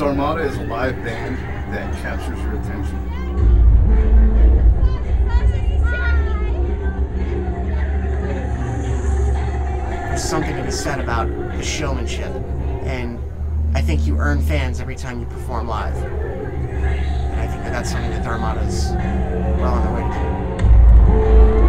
Dharmata is a live band that captures your attention. There's something to be said about the showmanship, and I think you earn fans every time you perform live. And I think that that's something that Dharmata is well on the way to do.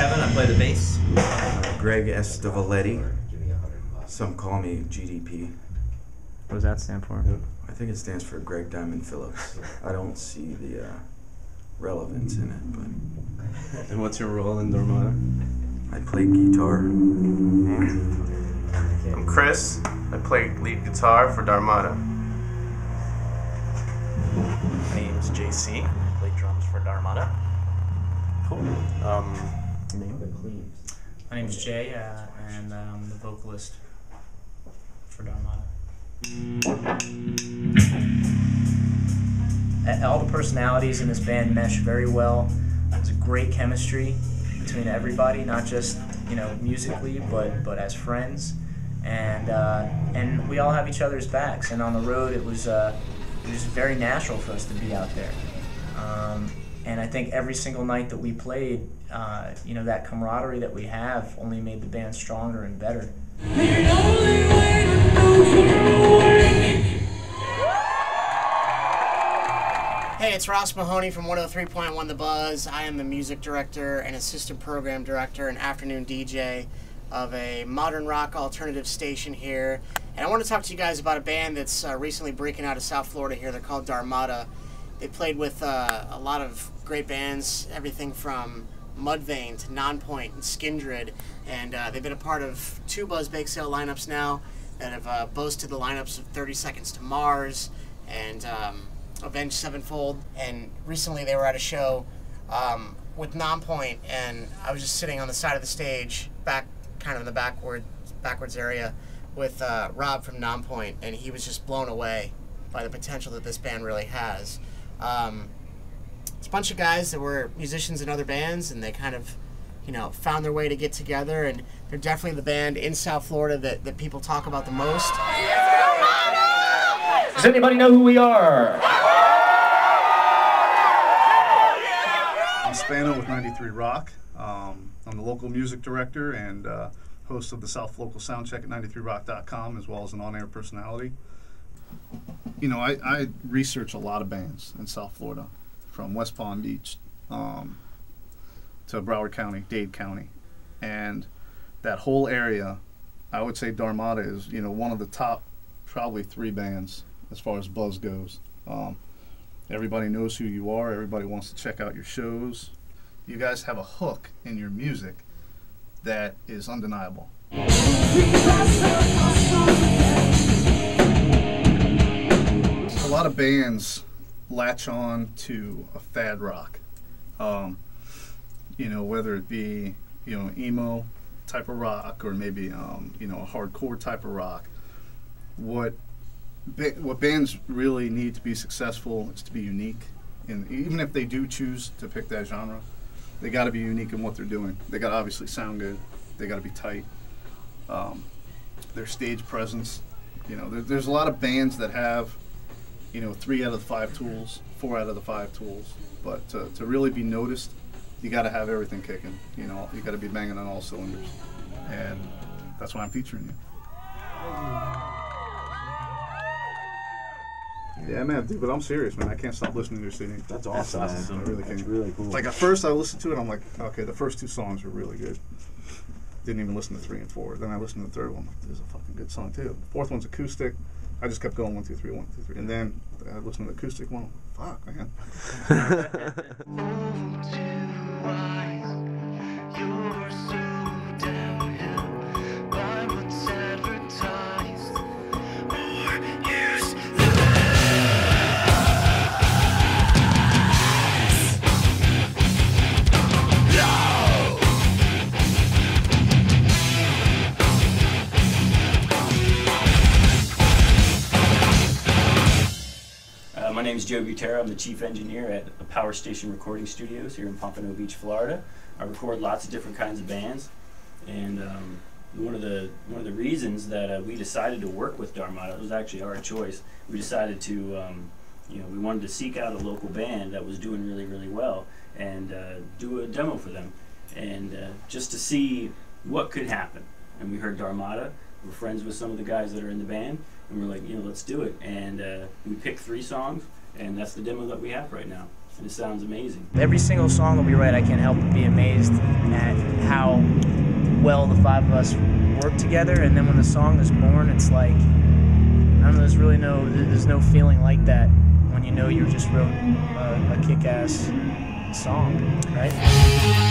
Kevin, I play the bass. Greg Estevaletti. Some call me GDP. What does that stand for? I think it stands for Greg Diamond Phillips. I don't see the uh, relevance in it, but And what's your role in Dharmata? I play guitar. I'm Chris. I play lead guitar for Dharmata. My name's JC. I play drums for Dharmata. Cool. Um, My name's Jay, uh, and I'm the vocalist for Dharmata. Uh, All the personalities in this band mesh very well. There's a great chemistry between everybody, not just you know musically, but but as friends, and uh, and we all have each other's backs. And on the road, it was uh, it was very natural for us to be out there. Um, think every single night that we played, uh, you know, that camaraderie that we have only made the band stronger and better. Hey, it's Ross Mahoney from 103.1 The Buzz. I am the music director and assistant program director and afternoon DJ of a modern rock alternative station here. And I want to talk to you guys about a band that's uh, recently breaking out of South Florida here. They're called Dharmata. They played with uh, a lot of great bands, everything from Mudvayne to Nonpoint and Skindred. And uh, they've been a part of two Buzz Bake Sale lineups now that have uh, boasted the lineups of 30 Seconds to Mars and um, Avenged Sevenfold. And recently they were at a show um, with Nonpoint, and I was just sitting on the side of the stage, back kind of in the backward backwards area, with uh, Rob from Nonpoint, and he was just blown away by the potential that this band really has. Um, a bunch of guys that were musicians in other bands, and they kind of, you know, found their way to get together, and they're definitely the band in South Florida that, that people talk about the most. Does anybody know who we are? I'm Spano with 93 Rock. Um, I'm the local music director and uh, host of the South Local Soundcheck at 93rock.com, as well as an on air personality. You know, I, I research a lot of bands in South Florida, from West Palm Beach um, to Broward County, Dade County. And that whole area, I would say Dharmata is, you know, one of the top probably three bands as far as buzz goes. Um, everybody knows who you are. Everybody wants to check out your shows. You guys have a hook in your music that is undeniable. A lot of bands latch on to a fad rock. Um, you know, whether it be, you know, emo type of rock or maybe, um, you know, a hardcore type of rock. What ba- what bands really need to be successful is to be unique. And even if they do choose to pick that genre, they got to be unique in what they're doing. They got to obviously sound good. They got to be tight. Um, their stage presence. You know, there, there's a lot of bands that have, you know, three out of the five tools, four out of the five tools. But to, to really be noticed, you got to have everything kicking. You know, you got to be banging on all cylinders. And that's why I'm featuring you. Yeah, man, dude, but I'm serious, man. I can't stop listening to your CD. That's awesome, awesome. I really That's can't. really cool. Like at first, I listened to it. I'm like, okay, the first two songs were really good. Didn't even listen to three and four. Then I listened to the third one. This is a fucking good song too. Fourth one's acoustic. I just kept going one, two, three, one, two, three, and then I listened to the acoustic one. Fuck, man. is Joe Butera. I'm the chief engineer at Power Station Recording Studios here in Pompano Beach, Florida. I record lots of different kinds of bands, and um, one of the one of the reasons that uh, we decided to work with Dharmata it was actually our choice. We decided to, um, you know, we wanted to seek out a local band that was doing really really well and uh, do a demo for them, and uh, just to see what could happen. And we heard Dharmata. We're friends with some of the guys that are in the band, and we're like, you know, let's do it. And uh, we picked three songs, and that's the demo that we have right now. And it sounds amazing. Every single song that we write, I can't help but be amazed at how well the five of us work together. And then when the song is born, it's like, I don't know, there's really no, there's no feeling like that when you know you just wrote a, a kick-ass song, right?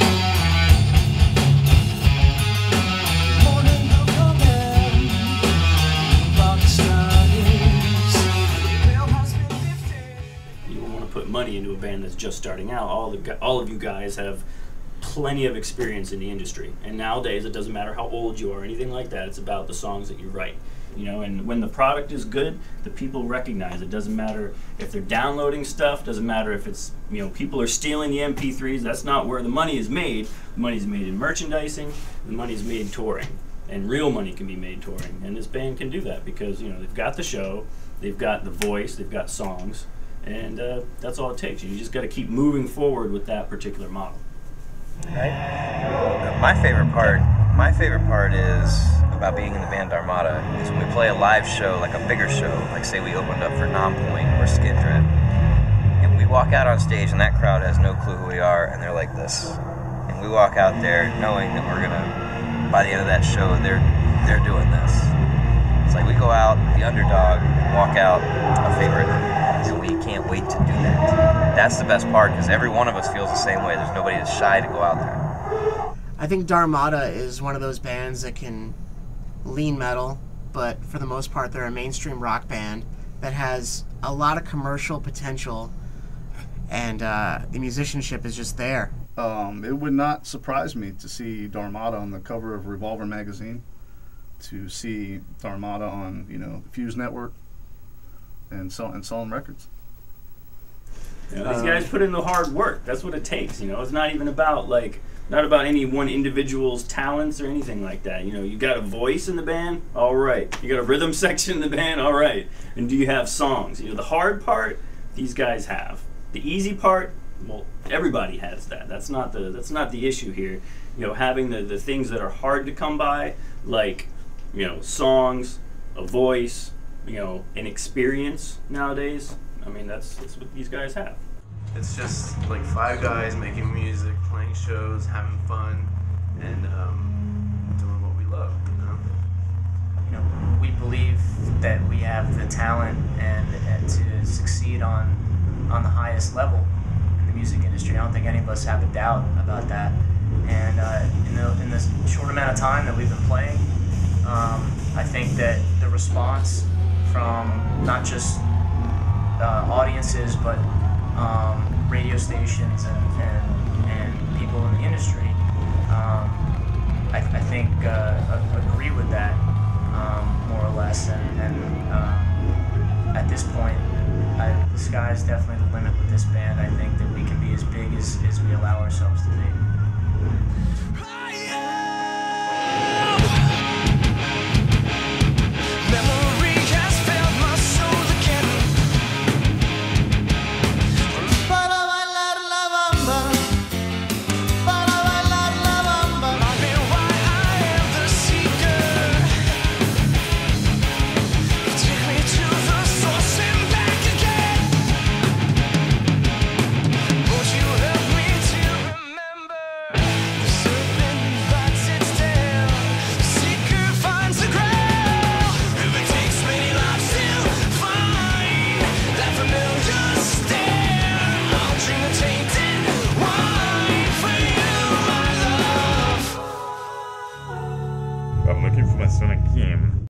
Into a band that's just starting out. All the all of you guys have plenty of experience in the industry, and nowadays it doesn't matter how old you are or anything like that. It's about the songs that you write. You know, and when the product is good, the people recognize it. Doesn't matter if they're downloading stuff. Doesn't matter if it's you know people are stealing the MP3s. That's not where the money is made. The money is made in merchandising. The money is made touring, and real money can be made touring. And this band can do that because you know they've got the show, they've got the voice, they've got songs, and uh, that's all it takes. You just got to keep moving forward with that particular model. My favorite part, my favorite part is about being in the band Dharmata is when we play a live show, like a bigger show, like say we opened up for Nonpoint or Skindred, and we walk out on stage and that crowd has no clue who we are, and they're like this, and we walk out there knowing that we're gonna, by the end of that show, they're they're doing this. It's like we go out, the underdog, walk out a favorite, and we can't wait to do that. That's the best part because every one of us feels the same way. There's nobody that's shy to go out there. I think Dharmata is one of those bands that can lean metal, but for the most part, they're a mainstream rock band that has a lot of commercial potential, and uh, the musicianship is just there. Um, it would not surprise me to see Dharmata on the cover of Revolver magazine, to see Dharmata on you know Fuse Network, and sell and selling records. You know, these guys put in the hard work. That's what it takes. You know, it's not even about like not about any one individual's talents or anything like that. You know, you got a voice in the band, all right. You got a rhythm section in the band, all right. And do you have songs? You know, the hard part these guys have. The easy part, well, everybody has that. That's not the that's not the issue here. You know, having the the things that are hard to come by, like you know, songs, a voice, you know, an experience nowadays. I mean, that's that's what these guys have. It's just like five guys making music, playing shows, having fun, and um, doing what we love. You know. you know, we believe that we have the talent and, and to succeed on on the highest level in the music industry. I don't think any of us have a doubt about that. And uh, in, the, in this short amount of time that we've been playing, um, I think that the response from not just uh, audiences but um, radio stations and, and, and people in the industry, um, I, I think uh, agree with that um, more or less. And, and um, at this point, I, the sky is definitely the limit with this band. I think that we can be as big as, as we allow ourselves to be.